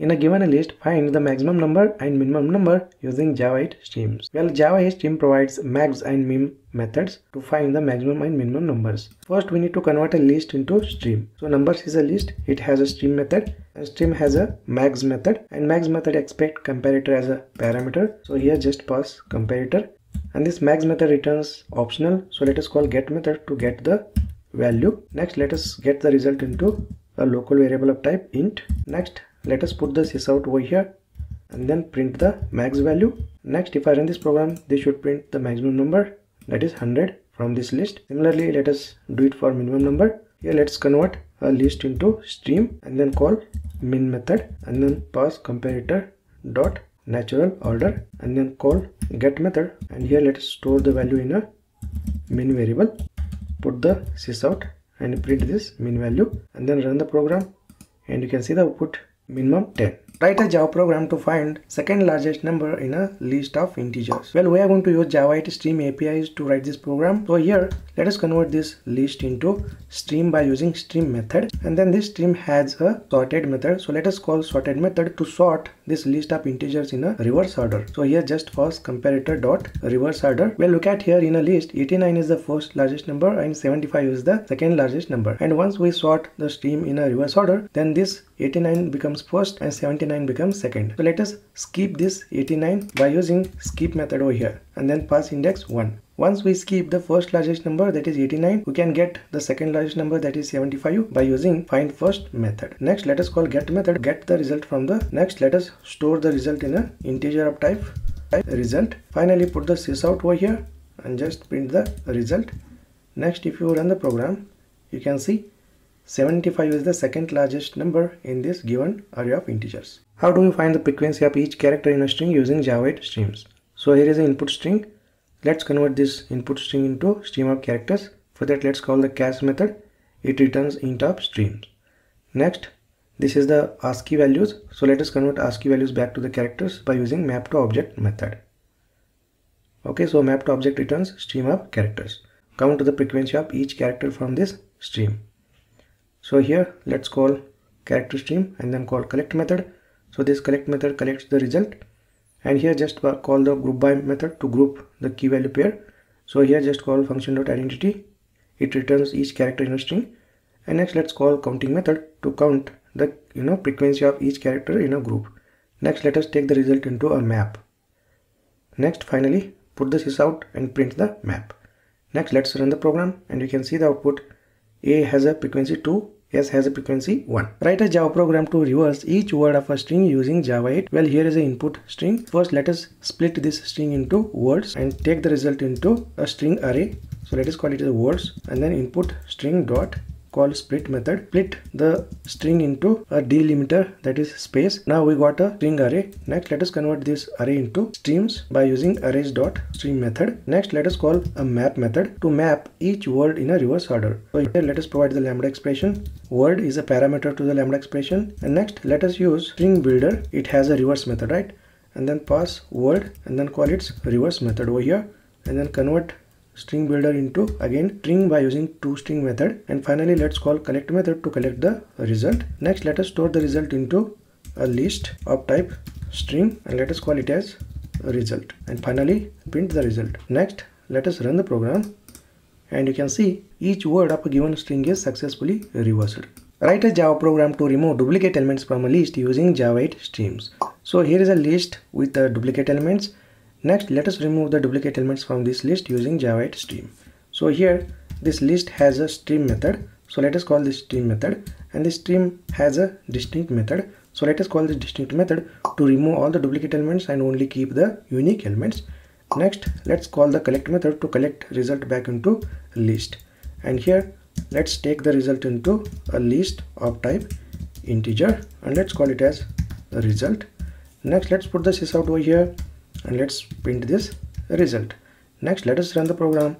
In a given list, find the maximum number and minimum number using Java 8 streams. Well, Java 8 stream provides max and min methods to find the maximum and minimum numbers. First, we need to convert a list into stream. So numbers is a list. It has a stream method and stream has a max method and max method expect comparator as a parameter. So here just pass comparator and this max method returns optional. So let us call get method to get the value. Next, let us get the result into a local variable of type int. Next, let us put the sys out over here and then print the max value. Next, if I run this program, this should print the maximum number that is 100 from this list. Similarly, let us do it for minimum number. Here, let's convert a list into stream and then call min method and then pass comparator dot natural order and then call get method and here let us store the value in a min variable put the sys out and print this min value and then run the program and you can see the output minimum 10 Write a Java program to find second largest number in a list of integers. Well, we are going to use Java 8 Stream APIs to write this program. So here, let us convert this list into stream by using stream method. And then this stream has a sorted method. So let us call sorted method to sort this list of integers in a reverse order. So here just first comparator dot reverse order. Well, look at here in a list, 89 is the first largest number and 75 is the second largest number. And once we sort the stream in a reverse order, then this 89 becomes first and 79 becomes second. So let us skip this 89 by using skip method over here and then pass index 1. Once we skip the first largest number that is 89, we can get the second largest number that is 75 by using find first method. Next let us call get method get the result from the next let us store the result in a integer of type, type result. Finally put the sys out over here and just print the result. Next if you run the program you can see 75 is the second largest number in this given array of integers. How do we find the frequency of each character in a string using Java 8 streams? So here is an input string. Let's convert this input string into stream of characters. For that let's call the chars method. It returns int of streams. Next, this is the ASCII values. So let us convert ASCII values back to the characters by using map to object method. Okay, so map to object returns stream of characters. Count to the frequency of each character from this stream so here let's call character stream and then call collect method. So this collect method collects the result. And here just call the group by method to group the key value pair. So here just call function dot identity. It returns each character in a string. And next let's call counting method to count the you know frequency of each character in a group. Next let us take the result into a map. Next finally put the sys out and print the map. Next let's run the program and you can see the output a has a frequency 2 S has a frequency 1. Write a Java program to reverse each word of a string using Java 8. Well, here is an input string. First, let us split this string into words and take the result into a string array. So let us call it as words and then input string dot call split method. Split the string into a delimiter that is space. Now we got a string array. Next let us convert this array into streams by using arrays dot stream method. Next let us call a map method to map each word in a reverse order. So here let us provide the lambda expression. Word is a parameter to the lambda expression. And next let us use string builder. It has a reverse method right? And then pass word and then call its reverse method over here. And then convert string builder into again string by using toString method. And finally let's call collect method to collect the result. Next let us store the result into a list of type string and let us call it as result. And finally print the result. Next let us run the program. And you can see each word of a given string is successfully reversed. Write a Java program to remove duplicate elements from a list using Java 8 streams. So here is a list with the duplicate elements Next, let us remove the duplicate elements from this list using Java 8 stream. So here, this list has a stream method. So let us call this stream method and this stream has a distinct method. So let us call this distinct method to remove all the duplicate elements and only keep the unique elements. Next, let's call the collect method to collect result back into list. And here, let's take the result into a list of type integer and let's call it as result. Next, let's put the sys out over here and let's print this result. Next let us run the program.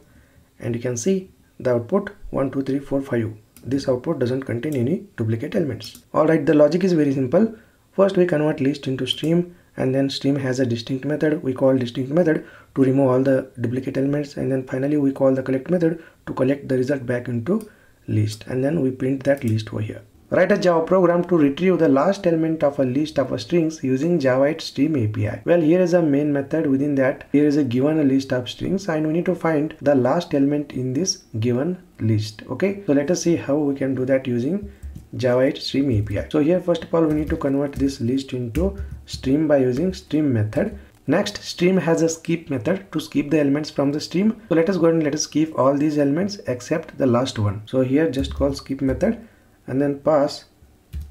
And you can see the output 1 2 3 4 5 this output doesn't contain any duplicate elements. Alright the logic is very simple. First we convert list into stream and then stream has a distinct method. We call distinct method to remove all the duplicate elements and then finally we call the collect method to collect the result back into list. And then we print that list over here Write a Java program to retrieve the last element of a list of strings using Java Stream API. Well, here is a main method. Within that, here is a given list of strings and we need to find the last element in this given list. Okay, so let us see how we can do that using Java 8 Stream API. So here, first of all, we need to convert this list into stream by using stream method. Next, stream has a skip method to skip the elements from the stream. So let us go and let us skip all these elements except the last one. So here just call skip method and then pass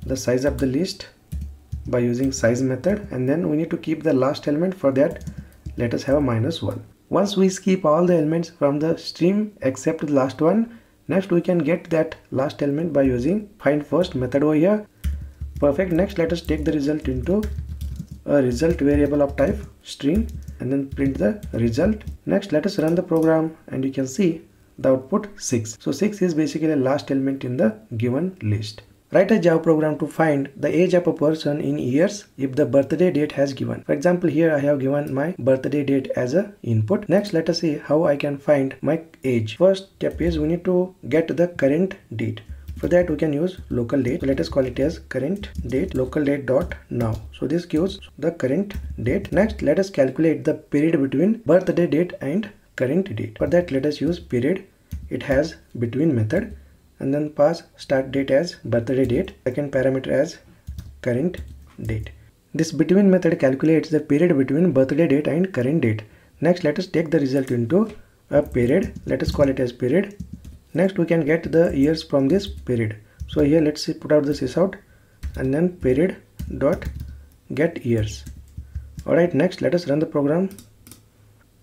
the size of the list by using size method. And then we need to keep the last element for that. Let us have a minus 1 once we skip all the elements from the stream except the last one next we can get that last element by using find first method over here. Perfect. Next let us take the result into a result variable of type string and then print the result. Next let us run the program and you can see the output 6. So 6 is basically last element in the given list. Write a Java program to find the age of a person in years if the birthday date has given. For example, here I have given my birthday date as a input. Next, let us see how I can find my age. First step is we need to get the current date. For that we can use local date. So let us call it as current date local date dot now. So this gives the current date. Next, let us calculate the period between birthday date and current date. For that let us use period. It has between method and then pass start date as birthday date, second parameter as current date. This between method calculates the period between birthday date and current date. Next let us take the result into a period. Let us call it as period. Next we can get the years from this period. So here let's see, put out the sysout and then period dot get years. Alright next let us run the program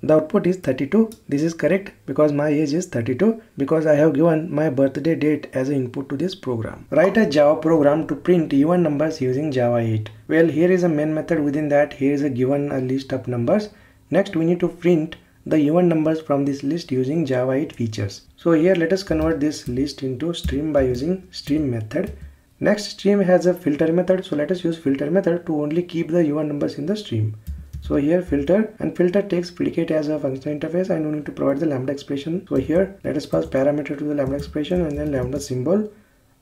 the output is 32. This is correct because my age is 32 because I have given my birthday date as an input to this program. Write a Java program to print even numbers using Java 8. Well, here is a main method. Within that, here is a given a list of numbers. Next, we need to print the even numbers from this list using Java 8 features. So here let us convert this list into stream by using stream method. Next stream has a filter method. So let us use filter method to only keep the even numbers in the stream. So here filter and filter takes predicate as a function interface and we need to provide the lambda expression. So here let us pass parameter to the lambda expression and then lambda symbol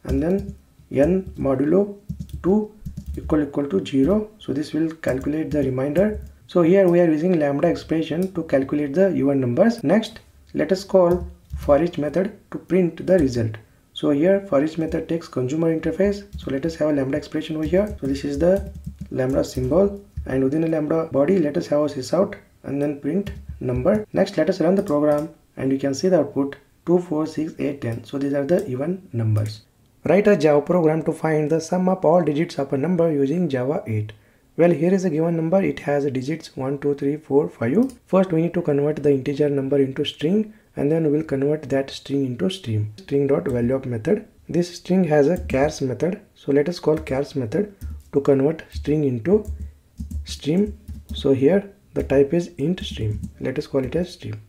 and then n modulo 2 equal equal to 0. So this will calculate the remainder. So here we are using lambda expression to calculate the even numbers. Next let us call for each method to print the result. So here for each method takes consumer interface. So let us have a lambda expression over here. So this is the lambda symbol and within a lambda body let us have a sysout and then print number. Next let us run the program and you can see the output 2 4 6 8 10 so these are the even numbers. Write a java program to find the sum of all digits of a number using java 8 well here is a given number. It has digits 1 2 3 4 5 first we need to convert the integer number into string and then we will convert that string into stream. String dot value of method. This string has a chars method. So let us call chars method to convert string into stream. So here the type is int stream. Let us call it as stream.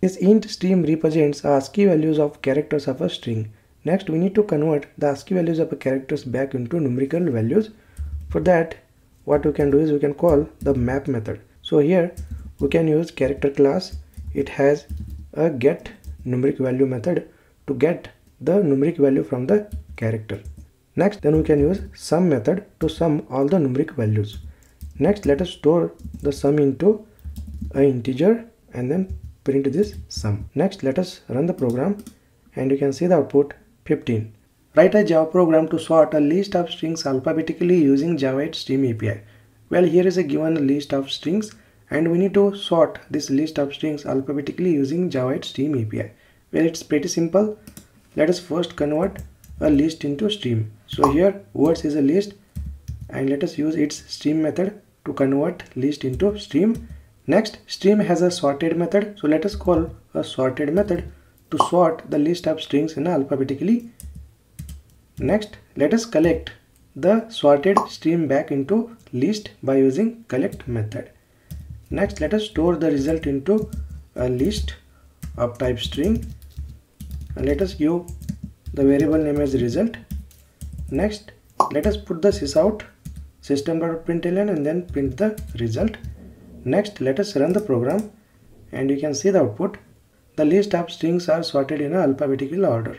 This int stream represents ASCII values of characters of a string. Next we need to convert the ASCII values of characters back into numerical values. For that what we can do is we can call the map method. So here we can use character class. It has a get numeric value method to get the numeric value from the character. Next then we can use sum method to sum all the numeric values next let us store the sum into a integer and then print this sum. Next let us run the program and you can see the output 15 write a java program to sort a list of strings alphabetically using java 8 stream api well here is a given list of strings and we need to sort this list of strings alphabetically using java 8 stream api well it's pretty simple. Let us first convert a list into stream. So here words is a list and let us use its stream method to convert list into stream. Next, stream has a sorted method. So let us call a sorted method to sort the list of strings in alphabetically. Next, let us collect the sorted stream back into list by using collect method. Next, let us store the result into a list of type string and let us give the variable name as result. Next, let us put the sysout system.println and then print the result. Next, let us run the program and you can see the output. The list of strings are sorted in alphabetical order.